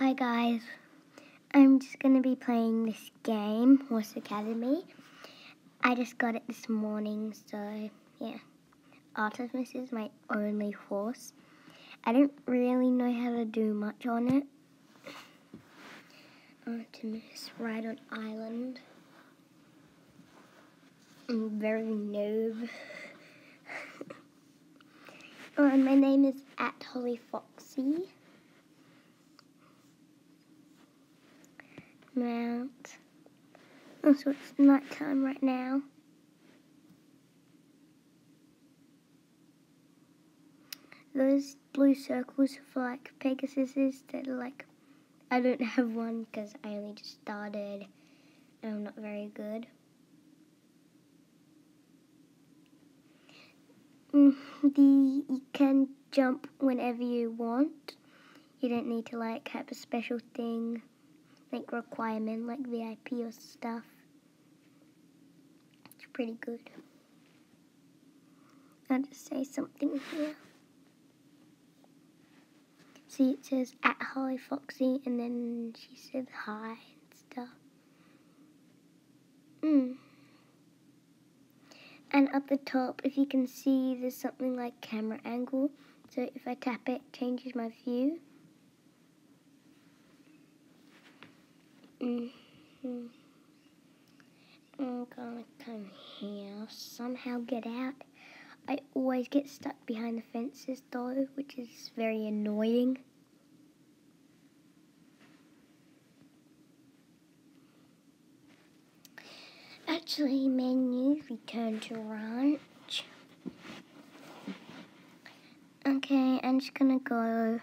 Hi guys, I'm just going to be playing this game, Horse Academy. I just got it this morning, so yeah. Artemis is my only horse. I don't really know how to do much on it. Oh, Artemis, ride on island. I'm very noob. oh, and my name is at Holly Foxy. Mount. Oh, so it's night time right now. Those blue circles for like Pegasuses that are like, I don't have one because I only just started and I'm not very good. Mm, the you can jump whenever you want. You don't need to like have a special thing like requirement like VIP or stuff. It's pretty good. I'll just say something here. See it says at Holly Foxy and then she said hi and stuff. Mm. And up the top, if you can see, there's something like camera angle. So if I tap it, it changes my view. Mm -hmm. I'm gonna come here, somehow get out. I always get stuck behind the fences though, which is very annoying. Actually, menu, return to ranch. Okay, I'm just gonna go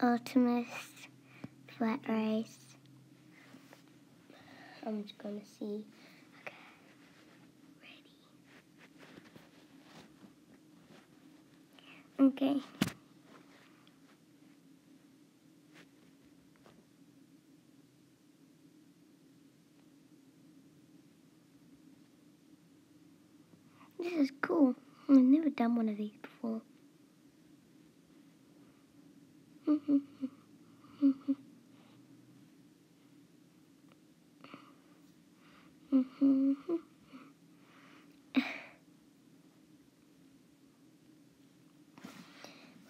Artemis flat race. I'm just gonna see. Okay, ready. Okay. This is cool. I've never done one of these before.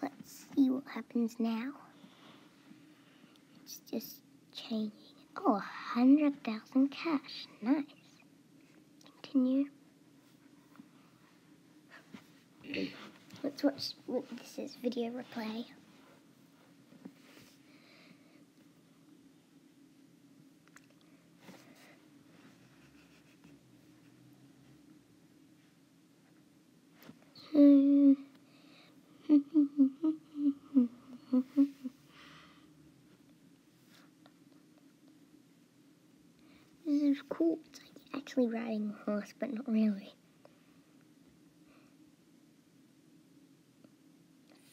Let's see what happens now. It's just changing. Oh, a hundred thousand cash. Nice. Continue. Let's watch what this is video replay. this is cool. It's like actually riding a horse, but not really.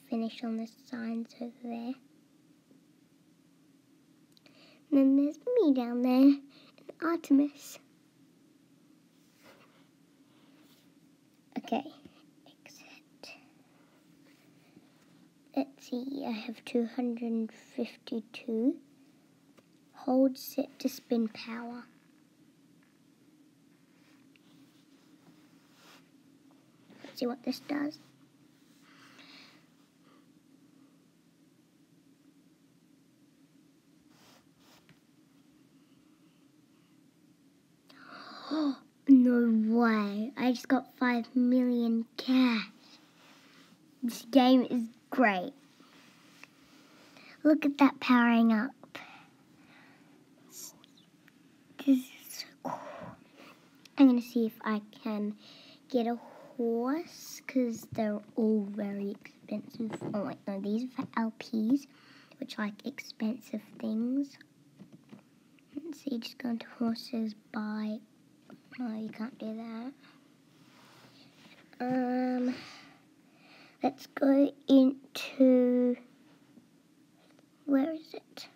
Finish on the signs over there. And then there's me down there, and Artemis. Okay, exit. Let's see, I have 252. Hold set to spin power. See what this does. no way. I just got 5 million cash. This game is great. Look at that powering up. This is so cool. I'm going to see if I can get a horse because they're all very expensive. Oh, wait, no, these are for LPs, which are like expensive things. Let's see, just go into horses, buy no, you can't do that. Um, let's go into, where is it?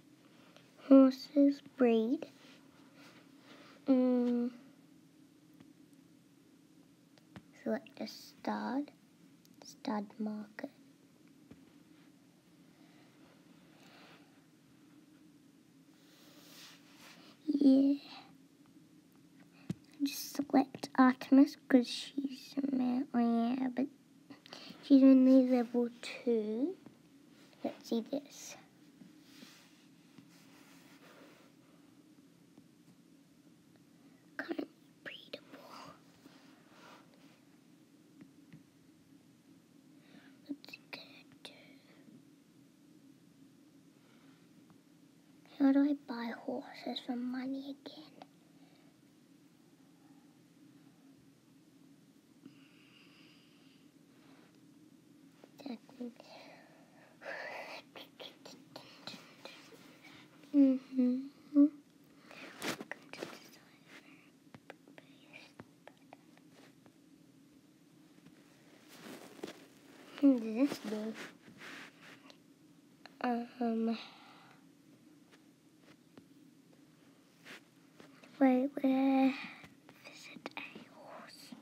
Horses breed. Um, select the stud. stud market. Yeah. Just select Artemis because she's a man. Oh, yeah, but she's only level 2. Let's see this. How do I buy horses for money again? Mm-hmm. This do. Um. Wait, where? Visit a horse.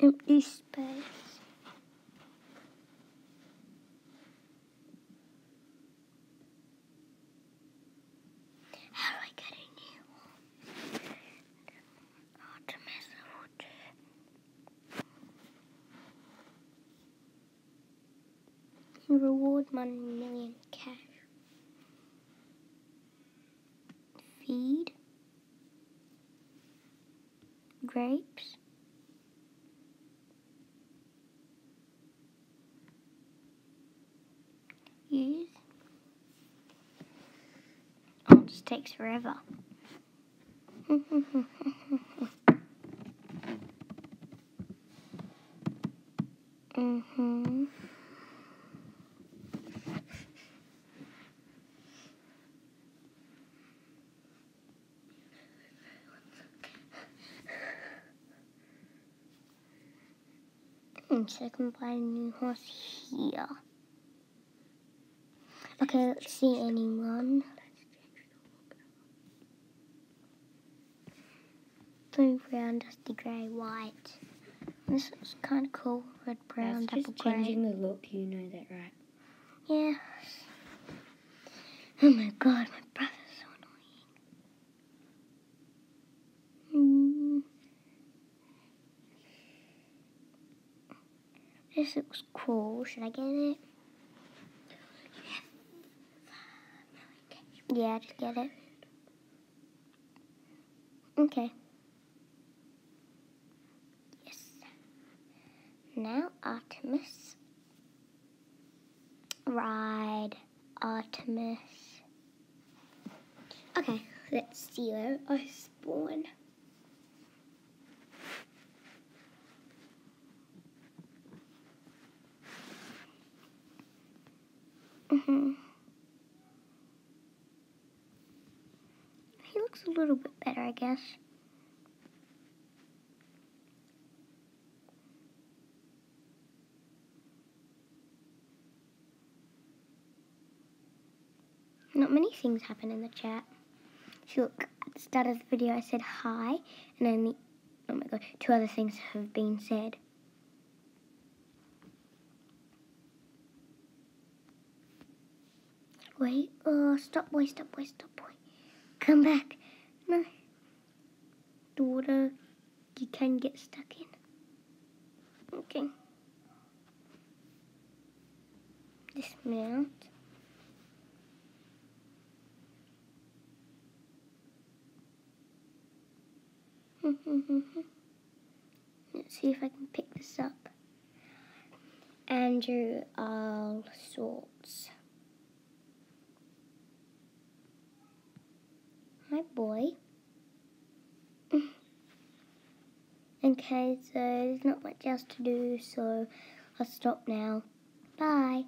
Empty space. How do I get a new one? Artemis level two. Reward one million cash. Feed. Grapes. Use. Oh, it just takes forever. mm-hmm. And so I can buy a new horse here. Okay, let's see anyone. Blue, brown, dusty grey, white. This is kind of cool. Red, brown, That's double just grey. changing the look, you know that, right? Yes. Oh my god, my brother's so annoying. Mm. This looks cool. Should I get it? Yeah, just get it. Okay. Yes. Now Artemis. Ride Artemis. Okay, let's see where I spawn. hmm He looks a little bit better, I guess. Not many things happen in the chat. If you look at the start of the video, I said hi, and only, oh my god, two other things have been said. Wait, oh, stop, boy, stop, boy, stop, boy. Come back. No. The water you can get stuck in. Okay. Dismount. Let's see if I can pick this up. Andrew all sorts. My boy. Okay, so there's not much else to do, so I'll stop now. Bye.